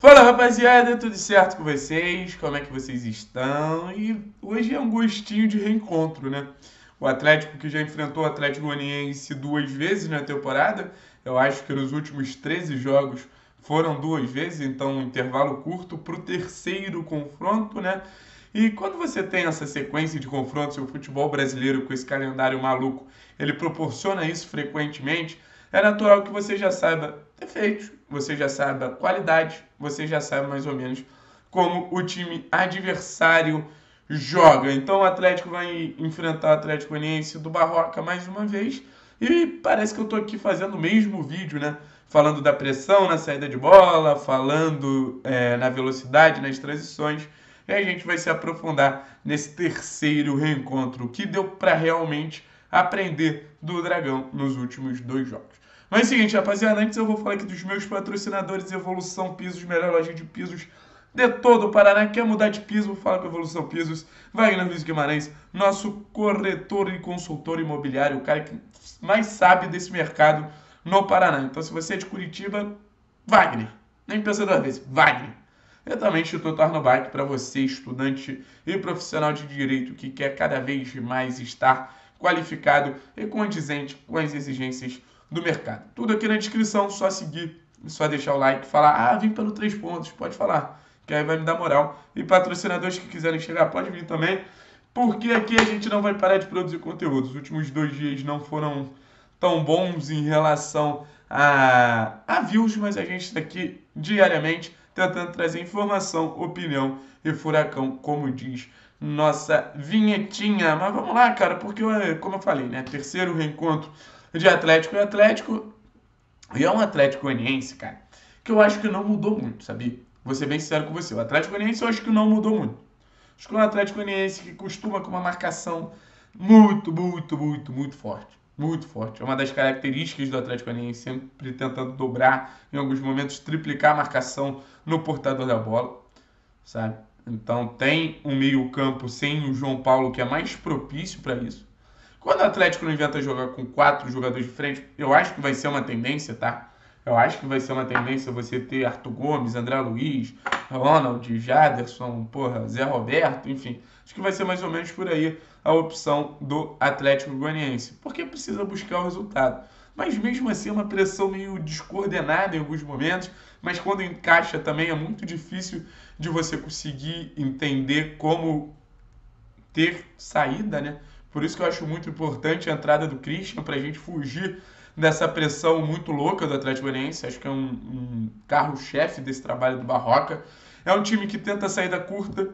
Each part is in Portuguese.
Fala rapaziada, tudo certo com vocês? Como é que vocês estão? E hoje é um gostinho de reencontro, né? O Atlético que já enfrentou o Atlético Goianiense duas vezes na temporada, eu acho que nos últimos 13 jogos foram duas vezes, então um intervalo curto para o terceiro confronto, né? E quando você tem essa sequência de confrontos, o futebol brasileiro com esse calendário maluco, ele proporciona isso frequentemente, é natural que você já saiba defeitos, você já saiba qualidade, você já sabe mais ou menos como o time adversário joga. Então o Atlético vai enfrentar o Atlético Goianiense do Barroca mais uma vez. E parece que eu estou aqui fazendo o mesmo vídeo, né? Falando da pressão na saída de bola, falando é, na velocidade, nas transições. E a gente vai se aprofundar nesse terceiro reencontro, que deu para realmente aprender do Dragão nos últimos dois jogos. Mas é o seguinte, rapaziada, antes eu vou falar aqui dos meus patrocinadores Evolução Pisos, melhor loja de pisos de todo o Paraná. Quer mudar de piso? Fala com Evolução Pisos. Na Luiz Guimarães, nosso corretor e consultor imobiliário, o cara que mais sabe desse mercado no Paraná. Então, se você é de Curitiba, Wagner. Nem pensa duas vezes, Wagner. E também Instituto Arnobac para você, estudante e profissional de direito que quer cada vez mais estar qualificado e condizente com as exigências do mercado. Tudo aqui na descrição, só seguir, só deixar o like, falar, ah, vim pelo três pontos, pode falar, que aí vai me dar moral. E patrocinadores que quiserem chegar, pode vir também, porque aqui a gente não vai parar de produzir conteúdo. Os últimos dois dias não foram tão bons em relação a, a views, mas a gente está aqui diariamente tentando trazer informação, opinião e furacão, como diz nossa vinhetinha. Mas vamos lá, cara, porque, como eu falei, né? Terceiro reencontro de Atlético e Atlético. E é um Atlético Goianiense, cara, que eu acho que não mudou muito, sabia? Vou ser bem sincero com você. O Atlético Goianiense eu acho que não mudou muito. Acho que é um Atlético Goianiense que costuma com uma marcação muito, muito, muito, muito forte. Muito forte. É uma das características do Atlético Goianiense, sempre tentando dobrar, em alguns momentos triplicar a marcação no portador da bola, sabe? Então tem um meio-campo sem o João Paulo que é mais propício para isso. Quando o Atlético não inventa jogar com quatro jogadores de frente, eu acho que vai ser uma tendência, tá? Eu acho que vai ser uma tendência você ter Arthur Gomes, André Luiz, Ronald, Jaderson, porra, Zé Roberto, enfim. Acho que vai ser mais ou menos por aí a opção do Atlético Goianiense, porque precisa buscar o resultado. Mas mesmo assim é uma pressão meio descoordenada em alguns momentos, mas quando encaixa também é muito difícil de você conseguir entender como ter saída, né? Por isso que eu acho muito importante a entrada do Christian para a gente fugir dessa pressão muito louca do Atlético Goianiense. Acho que é um, um carro-chefe desse trabalho do Barroca. É um time que tenta saída curta.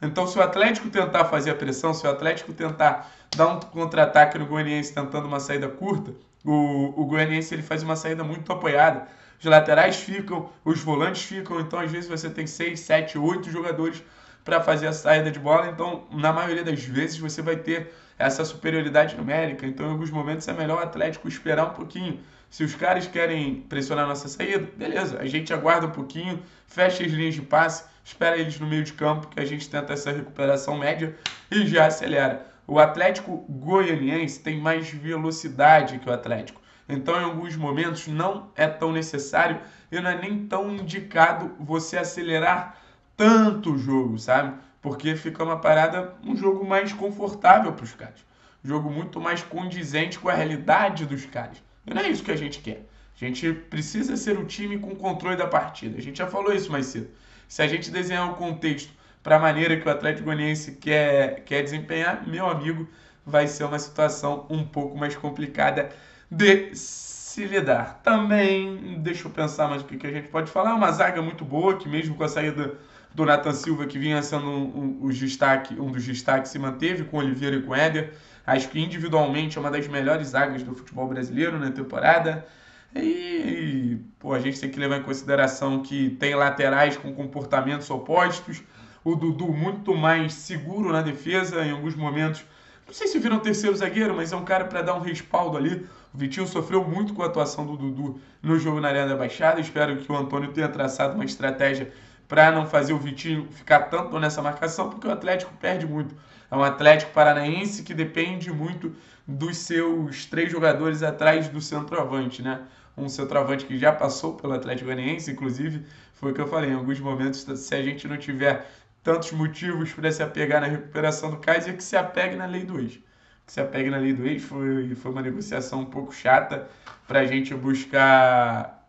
Então, se o Atlético tentar fazer a pressão, se o Atlético tentar dar um contra-ataque no Goianiense tentando uma saída curta, o, o Goianiense ele faz uma saída muito apoiada. Os laterais ficam, os volantes ficam, então às vezes você tem 6, 7, 8 jogadores para fazer a saída de bola. Então, na maioria das vezes, você vai ter essa superioridade numérica. Então, em alguns momentos, é melhor o Atlético esperar um pouquinho. Se os caras querem pressionar a nossa saída, beleza, a gente aguarda um pouquinho, fecha as linhas de passe, espera eles no meio de campo, que a gente tenta essa recuperação média e já acelera. O Atlético Goianiense tem mais velocidade que o Atlético. Então, em alguns momentos, não é tão necessário e não é nem tão indicado você acelerar tanto o jogo, sabe? Porque fica uma parada, um jogo mais confortável para os caras. Um jogo muito mais condizente com a realidade dos caras. E não é isso que a gente quer. A gente precisa ser o time com controle da partida. A gente já falou isso mais cedo. Se a gente desenhar o um contexto para a maneira que o Atlético Goianiense quer, quer desempenhar, meu amigo, vai ser uma situação um pouco mais complicada de se lidar. Também, deixa eu pensar mais o que a gente pode falar. Uma zaga muito boa, que mesmo com a saída do Nathan Silva, que vinha sendo um, um, destaque, um dos destaques, se manteve com Oliveira e com Éder. Acho que individualmente é uma das melhores zagas do futebol brasileiro na temporada. E pô, a gente tem que levar em consideração que tem laterais com comportamentos opostos. O Dudu muito mais seguro na defesa em alguns momentos. Não sei se viram terceiro zagueiro, mas é um cara para dar um respaldo ali. O Vitinho sofreu muito com a atuação do Dudu no jogo na Arena da Baixada. Espero que o Antônio tenha traçado uma estratégia para não fazer o Vitinho ficar tanto nessa marcação, porque o Atlético perde muito. É um Atlético Paranaense que depende muito dos seus três jogadores atrás do centroavante, né? Um centroavante que já passou pelo Atlético Goianiense, inclusive foi o que eu falei, em alguns momentos, se a gente não tiver tantos motivos para se apegar na recuperação do Kaiser, que se apegue na lei do ex. Que se apegue na lei do ex foi, foi uma negociação um pouco chata para a gente buscar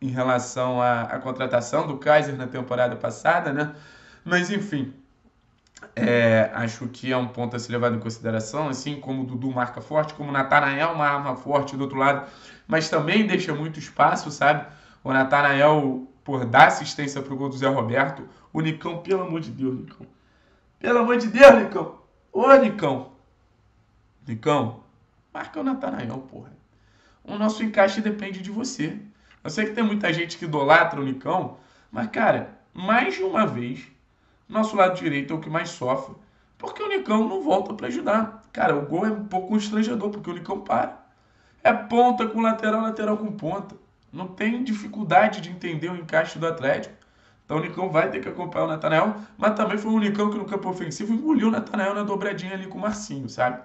em relação à, à contratação do Kaiser na temporada passada, né? Mas enfim, é, acho que é um ponto a ser levado em consideração, assim como o Dudu marca forte, como o Natanael uma arma forte do outro lado, mas também deixa muito espaço, sabe? O Natanael, por dar assistência pro gol do Zé Roberto, o Nicão, pelo amor de Deus, Nicão. Pelo amor de Deus, Nicão. Ô, Nicão. Nicão, marca o Natanael, porra. O nosso encaixe depende de você. Eu sei que tem muita gente que idolatra o Nicão, mas, cara, mais de uma vez, nosso lado direito é o que mais sofre, porque o Nicão não volta para ajudar. Cara, o gol é um pouco constrangedor, porque o Nicão para. É ponta com lateral, lateral com ponta. Não tem dificuldade de entender o encaixe do Atlético. Então o Nicão vai ter que acompanhar o Natanael, mas também foi o Nicão que no campo ofensivo engoliu o Natanael na dobradinha ali com o Marcinho, sabe?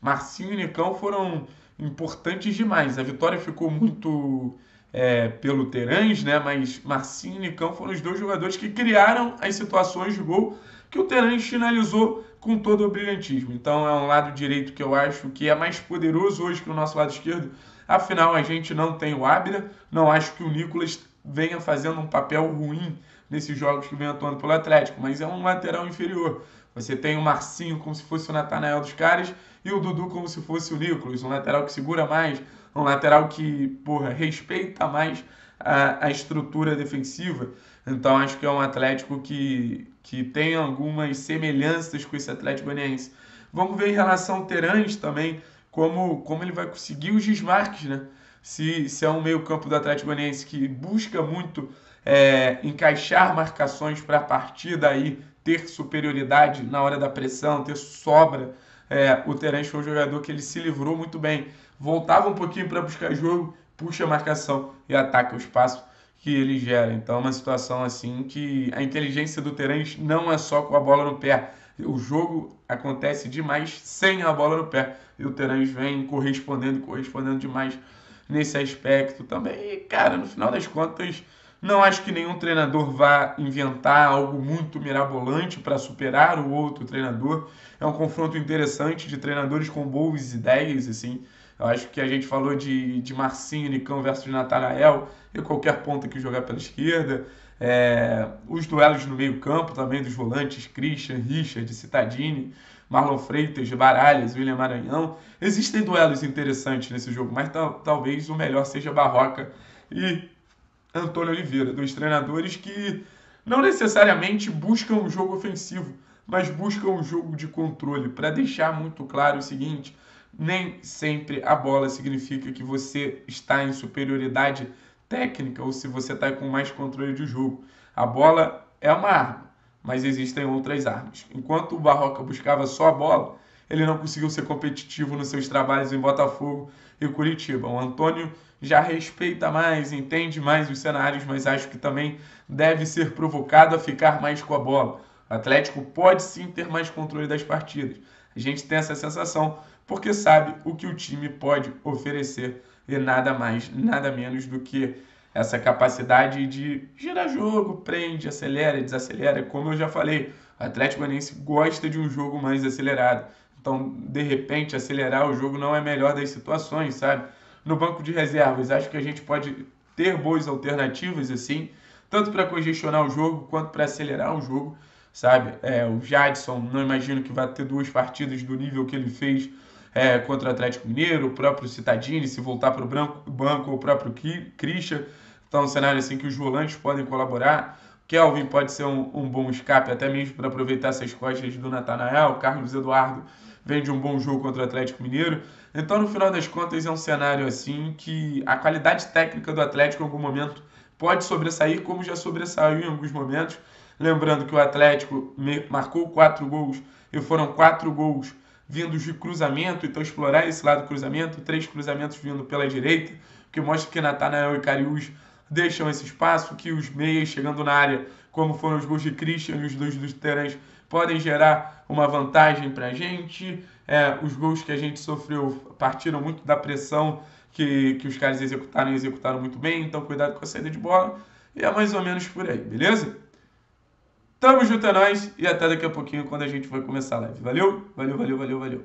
Marcinho e Nicão foram importantes demais. A vitória ficou muito é, pelo Terãs, né? Mas Marcinho e Nicão foram os dois jogadores que criaram as situações de gol que o Terãs finalizou com todo o brilhantismo. Então é um lado direito que eu acho que é mais poderoso hoje que o nosso lado esquerdo. Afinal, a gente não tem o Ábila, não acho que o Nicolas venha fazendo um papel ruim nesses jogos que vem atuando pelo Atlético, mas é um lateral inferior. Você tem o Marcinho como se fosse o Natanael dos caras e o Dudu como se fosse o Nicolas, um lateral que segura mais, um lateral que, porra, respeita mais a, a estrutura defensiva. Então acho que é um Atlético que, que tem algumas semelhanças com esse Atlético Goianiense. Vamos ver em relação ao Terãs também, como, como ele vai conseguir os desmarques, né? Se, se é um meio campo do Atlético Goianiense que busca muito é, encaixar marcações para a partir daí ter superioridade na hora da pressão, ter sobra. É, o Terence foi um jogador que ele se livrou muito bem voltava um pouquinho para buscar jogo, puxa a marcação e ataca o espaço que ele gera. Então, é uma situação assim que a inteligência do Terence não é só com a bola no pé. O jogo acontece demais sem a bola no pé. E o Terence vem correspondendo, correspondendo demais nesse aspecto também. E, cara, no final das contas, não acho que nenhum treinador vá inventar algo muito mirabolante para superar o outro treinador. É um confronto interessante de treinadores com boas ideias, assim. Eu acho que a gente falou de, de Marcinho, Nicão versus Natanael, e qualquer ponta que jogar pela esquerda. É, os duelos no meio-campo também dos volantes Christian, Richard, Citadini, Marlon Freitas, Baralhas, William Maranhão. Existem duelos interessantes nesse jogo, mas talvez o melhor seja Barroca e Antônio Oliveira, dois treinadores que não necessariamente buscam um jogo ofensivo, mas buscam um jogo de controle, para deixar muito claro o seguinte: nem sempre a bola significa que você está em superioridade técnica ou se você está com mais controle de jogo. A bola é uma arma, mas existem outras armas. Enquanto o Barroca buscava só a bola, ele não conseguiu ser competitivo nos seus trabalhos em Botafogo e Curitiba. O Antônio já respeita mais, entende mais os cenários, mas acho que também deve ser provocado a ficar mais com a bola. O Atlético pode sim ter mais controle das partidas. A gente tem essa sensação porque sabe o que o time pode oferecer e nada mais, nada menos do que essa capacidade de girar jogo, prende, acelera, desacelera. Como eu já falei, o Atlético Goianiense gosta de um jogo mais acelerado. Então, de repente, acelerar o jogo não é melhor das situações, sabe? No banco de reservas, acho que a gente pode ter boas alternativas assim, tanto para congestionar o jogo quanto para acelerar o jogo, sabe? É, o Jadson, não imagino que vai ter duas partidas do nível que ele fez é, contra o Atlético Mineiro, o próprio Citadini, se voltar para o banco, o próprio Christian. Então, um cenário assim que os volantes podem colaborar. Kelvin pode ser um, um bom escape, até mesmo para aproveitar essas costas do Natanael. Carlos Eduardo vem de um bom jogo contra o Atlético Mineiro. Então, no final das contas, é um cenário assim que a qualidade técnica do Atlético em algum momento pode sobressair, como já sobressaiu em alguns momentos. Lembrando que o Atlético marcou quatro gols e foram quatro gols vindos de cruzamento, então explorar esse lado do cruzamento, três cruzamentos vindo pela direita, que mostra que Natanael e Cariús deixam esse espaço, que os meias chegando na área, como foram os gols de Christian e os dois dos Terãs, podem gerar uma vantagem para a gente. É, os gols que a gente sofreu partiram muito da pressão que, que os caras executaram e executaram muito bem, então cuidado com a saída de bola. E é mais ou menos por aí, beleza? Tamo junto, é nóis. E até daqui a pouquinho quando a gente vai começar a live. Valeu, valeu, valeu, valeu, valeu.